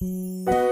Música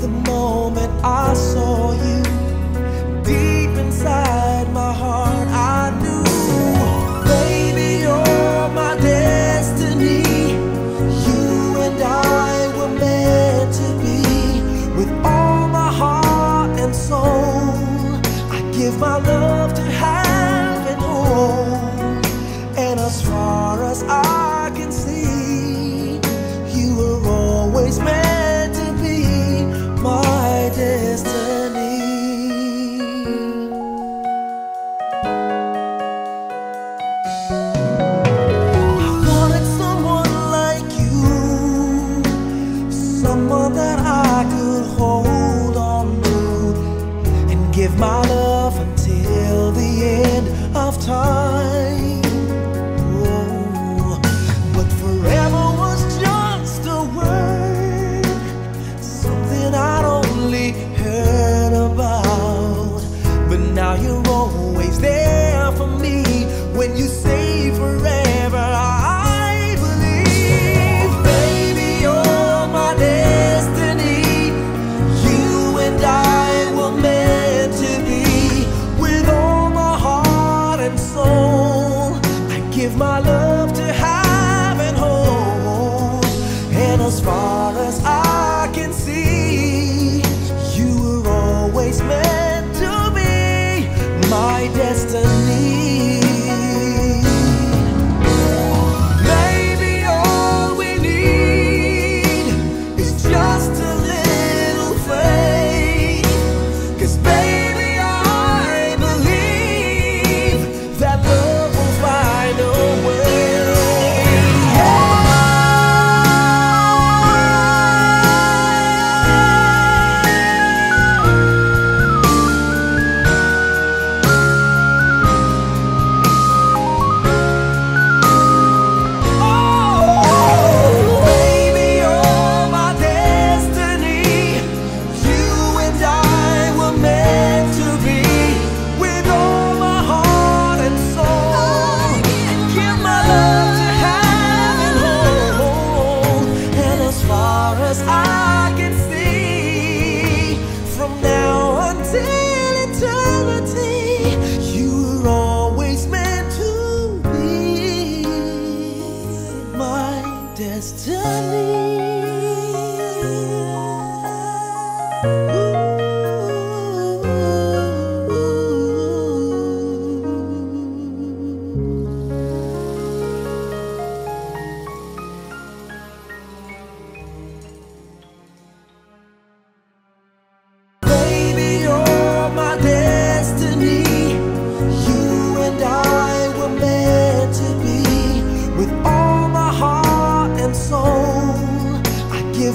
the moment I saw you. Deep inside my heart, I knew, baby, you're my destiny. You and I were meant to be. With all my heart and soul, I give my love to have and hold. And as far as I can see, my love until the end of time. But forever was just a word, something I'd only heard about. But now you're always there for me when you say love to have and as far as I can see, you were always meant to be my destiny.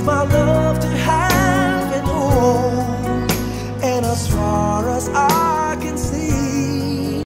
my love to have and oh. all. And as far as I